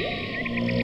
Yeah.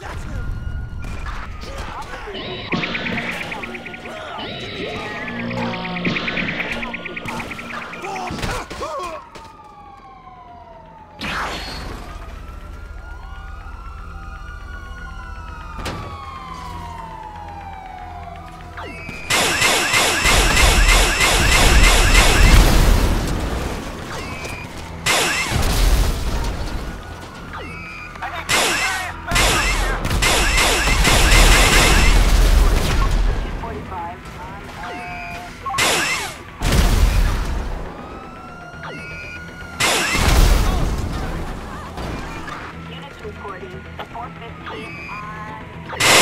That's her! 4.30, 4.15 on...